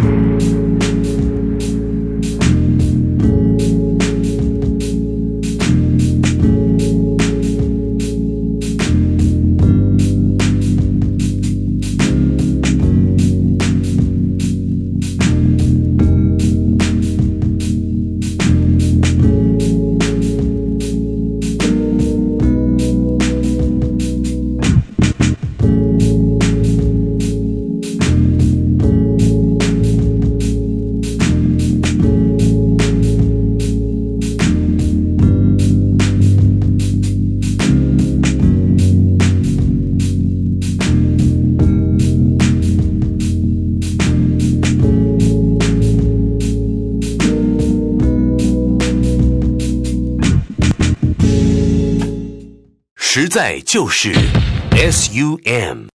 Música 实在就是 S U M。